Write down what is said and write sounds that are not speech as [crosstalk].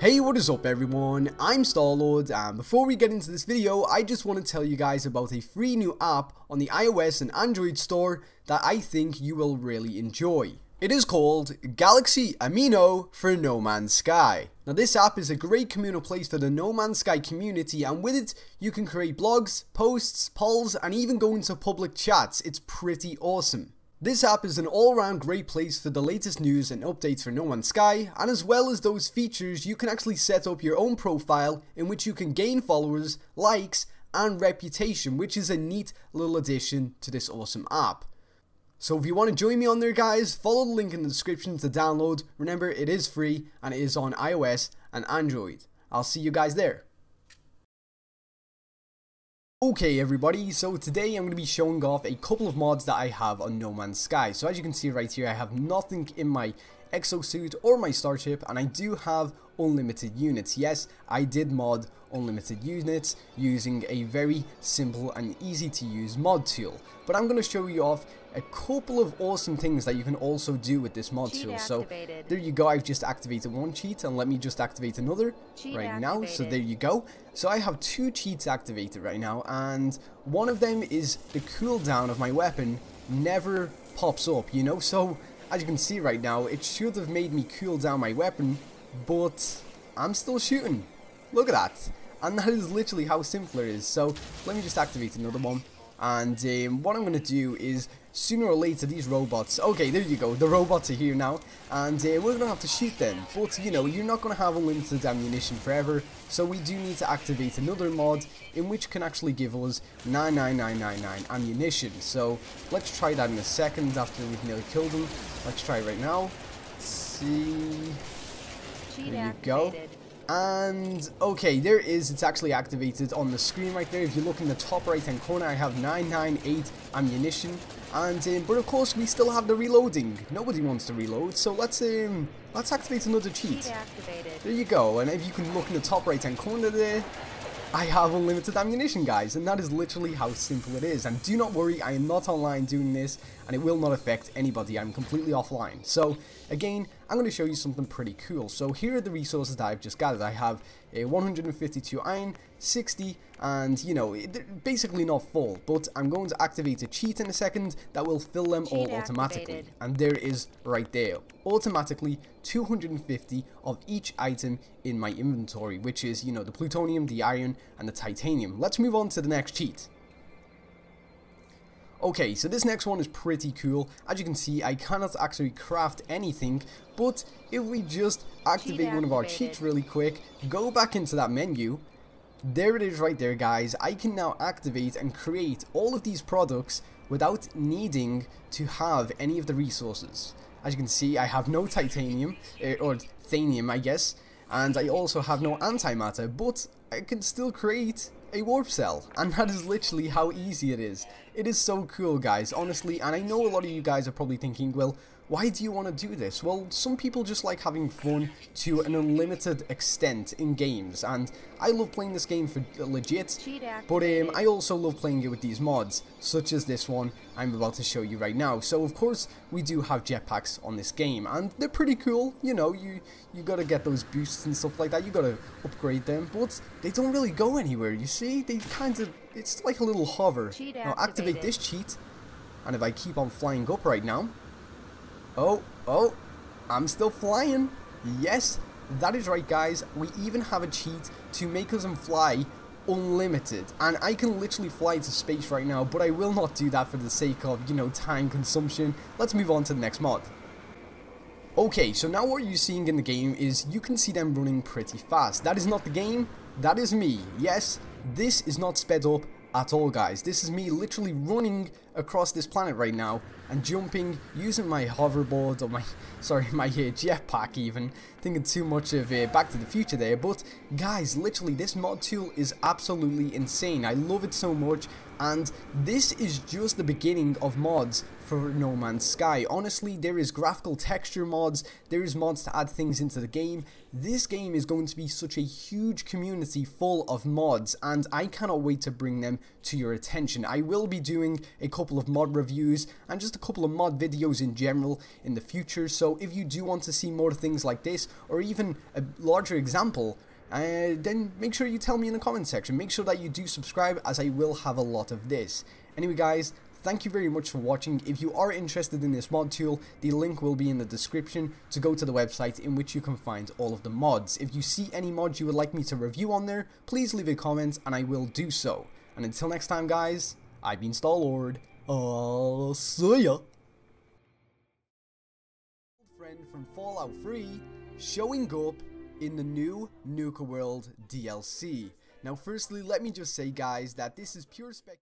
Hey what is up everyone, I'm Starlord and before we get into this video I just want to tell you guys about a free new app on the iOS and Android store that I think you will really enjoy. It is called Galaxy Amino for No Man's Sky. Now this app is a great communal place for the No Man's Sky community and with it you can create blogs, posts, polls and even go into public chats. It's pretty awesome. This app is an all-round great place for the latest news and updates for No Man's Sky, and as well as those features, you can actually set up your own profile in which you can gain followers, likes, and reputation, which is a neat little addition to this awesome app. So if you want to join me on there guys, follow the link in the description to download. Remember, it is free and it is on iOS and Android. I'll see you guys there. Okay everybody, so today I'm going to be showing off a couple of mods that I have on No Man's Sky. So as you can see right here, I have nothing in my exosuit or my starship and I do have unlimited units. Yes, I did mod unlimited units using a very simple and easy to use mod tool. But I'm going to show you off a couple of awesome things that you can also do with this mod cheat tool. Activated. So there you go, I've just activated one cheat and let me just activate another cheat right activated. now. So there you go. So I have two cheats activated right now and one of them is the cooldown of my weapon never pops up, you know? So as you can see right now, it should have made me cool down my weapon, but I'm still shooting. Look at that. And that is literally how simple it is. So let me just activate another one. And um, what I'm going to do is, sooner or later, these robots... Okay, there you go. The robots are here now. And uh, we're going to have to shoot them. But, you know, you're not going to have unlimited ammunition forever. So we do need to activate another mod, in which can actually give us 99999 ammunition. So, let's try that in a second after we've nearly killed them. Let's try right now. Let's see... There you go. And, okay, there is, it's actually activated on the screen right there. If you look in the top right hand corner, I have 998 ammunition. And, um, but of course, we still have the reloading. Nobody wants to reload, so let's, um, let's activate another cheat. There you go, and if you can look in the top right hand corner there, I have unlimited ammunition guys and that is literally how simple it is and do not worry I am not online doing this and it will not affect anybody I'm completely offline so again I'm going to show you something pretty cool. So here are the resources that I've just gathered. I have a 152 iron 60 and you know basically not full but I'm going to activate a cheat in a second that will fill them cheat all automatically. activated. and there is right there. Automatically 250 of each item in my inventory which is you know the plutonium the iron and the titanium. Let's move on to the next cheat Okay, so this next one is pretty cool. As you can see, I cannot actually craft anything, but if we just activate one of our cheats really quick, go back into that menu, there it is right there guys, I can now activate and create all of these products without needing to have any of the resources. As you can see, I have no titanium, uh, or thamium I guess, and I also have no antimatter, but I can still create a warp cell and that is literally how easy it is it is so cool guys honestly and I know a lot of you guys are probably thinking well why do you want to do this? Well, some people just like having fun to an unlimited extent in games, and I love playing this game for legit, but um, I also love playing it with these mods, such as this one I'm about to show you right now. So of course, we do have jetpacks on this game, and they're pretty cool, you know, you, you gotta get those boosts and stuff like that, you gotta upgrade them, but they don't really go anywhere, you see? They kind of, it's like a little hover. Now activate this cheat, and if I keep on flying up right now, Oh, oh, I'm still flying. Yes, that is right guys. We even have a cheat to make us fly unlimited. And I can literally fly to space right now, but I will not do that for the sake of, you know, time consumption. Let's move on to the next mod. Okay, so now what you're seeing in the game is you can see them running pretty fast. That is not the game, that is me. Yes, this is not sped up at all guys. This is me literally running across this planet right now and jumping using my hoverboard or my [laughs] sorry my uh, jetpack even thinking too much of uh, Back to the Future there. But guys literally this mod tool is absolutely insane. I love it so much. And this is just the beginning of mods for No Man's Sky. Honestly, there is graphical texture mods, there is mods to add things into the game. This game is going to be such a huge community full of mods, and I cannot wait to bring them to your attention. I will be doing a couple of mod reviews and just a couple of mod videos in general in the future, so if you do want to see more things like this, or even a larger example, uh, then make sure you tell me in the comment section. Make sure that you do subscribe as I will have a lot of this. Anyway guys, Thank you very much for watching. If you are interested in this mod tool, the link will be in the description to go to the website in which you can find all of the mods. If you see any mods you would like me to review on there, please leave a comment and I will do so. And until next time guys, I've been Starlord. I'll uh, see ya! Friend from Fallout 3 showing up in the new Nuka World DLC. Now firstly, let me just say guys that this is pure spec